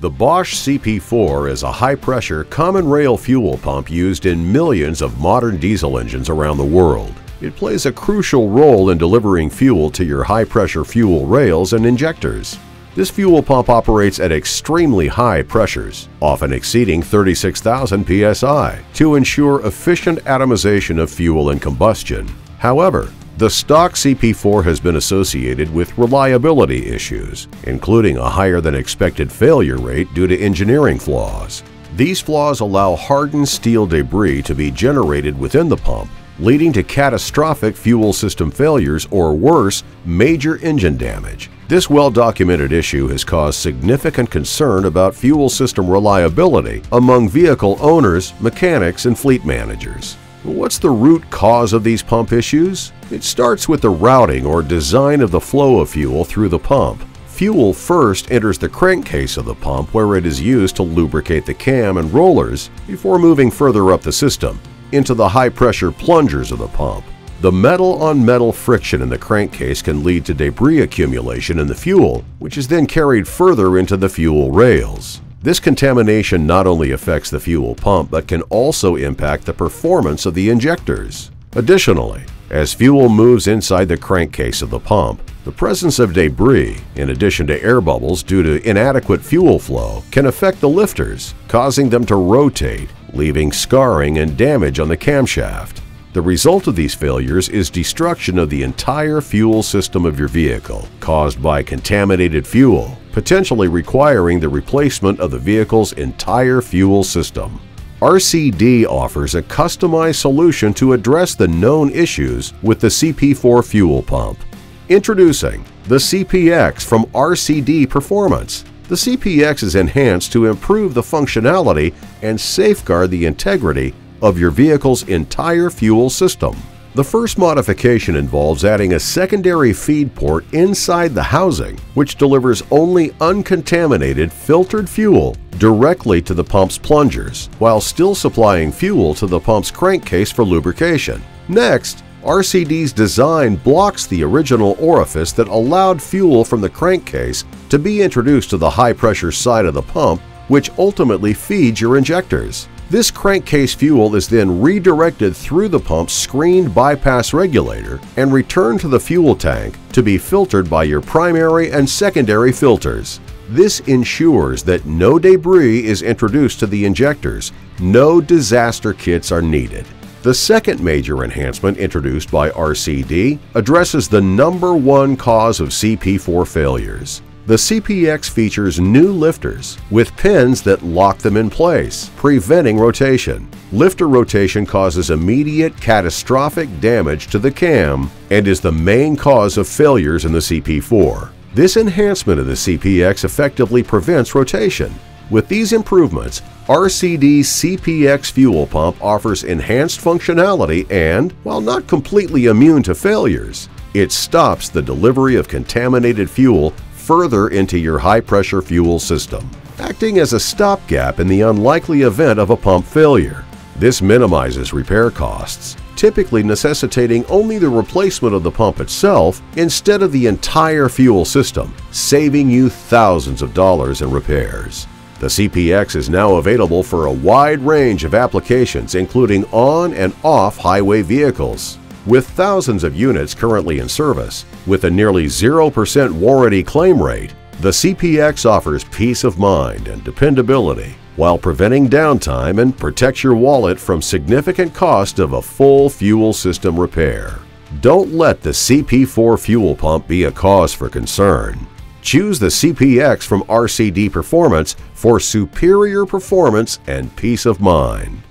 The Bosch CP4 is a high-pressure common rail fuel pump used in millions of modern diesel engines around the world. It plays a crucial role in delivering fuel to your high-pressure fuel rails and injectors. This fuel pump operates at extremely high pressures, often exceeding 36,000 psi, to ensure efficient atomization of fuel and combustion. However, the stock CP4 has been associated with reliability issues, including a higher than expected failure rate due to engineering flaws. These flaws allow hardened steel debris to be generated within the pump, leading to catastrophic fuel system failures or worse, major engine damage. This well-documented issue has caused significant concern about fuel system reliability among vehicle owners, mechanics, and fleet managers. What's the root cause of these pump issues? It starts with the routing or design of the flow of fuel through the pump. Fuel first enters the crankcase of the pump where it is used to lubricate the cam and rollers before moving further up the system, into the high-pressure plungers of the pump. The metal-on-metal -metal friction in the crankcase can lead to debris accumulation in the fuel, which is then carried further into the fuel rails. This contamination not only affects the fuel pump but can also impact the performance of the injectors. Additionally, as fuel moves inside the crankcase of the pump, the presence of debris, in addition to air bubbles due to inadequate fuel flow, can affect the lifters, causing them to rotate, leaving scarring and damage on the camshaft. The result of these failures is destruction of the entire fuel system of your vehicle, caused by contaminated fuel, potentially requiring the replacement of the vehicle's entire fuel system. RCD offers a customized solution to address the known issues with the CP4 fuel pump. Introducing the CPX from RCD Performance. The CPX is enhanced to improve the functionality and safeguard the integrity of your vehicle's entire fuel system. The first modification involves adding a secondary feed port inside the housing, which delivers only uncontaminated filtered fuel directly to the pump's plungers, while still supplying fuel to the pump's crankcase for lubrication. Next, RCD's design blocks the original orifice that allowed fuel from the crankcase to be introduced to the high-pressure side of the pump, which ultimately feeds your injectors. This crankcase fuel is then redirected through the pump's screened bypass regulator and returned to the fuel tank to be filtered by your primary and secondary filters. This ensures that no debris is introduced to the injectors. No disaster kits are needed. The second major enhancement introduced by RCD addresses the number one cause of CP4 failures the CPX features new lifters with pins that lock them in place, preventing rotation. Lifter rotation causes immediate catastrophic damage to the cam and is the main cause of failures in the CP4. This enhancement of the CPX effectively prevents rotation. With these improvements, RCD's CPX fuel pump offers enhanced functionality and, while not completely immune to failures, it stops the delivery of contaminated fuel further into your high-pressure fuel system, acting as a stopgap in the unlikely event of a pump failure. This minimizes repair costs, typically necessitating only the replacement of the pump itself instead of the entire fuel system, saving you thousands of dollars in repairs. The CPX is now available for a wide range of applications including on and off highway vehicles. With thousands of units currently in service, with a nearly 0% warranty claim rate, the CPX offers peace of mind and dependability while preventing downtime and protects your wallet from significant cost of a full fuel system repair. Don't let the CP4 fuel pump be a cause for concern. Choose the CPX from RCD Performance for superior performance and peace of mind.